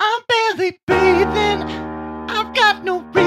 I'm barely breathing. I've got no reasons.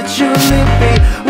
that you leave me.